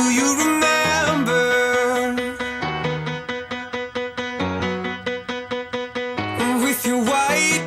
Do you remember? With your white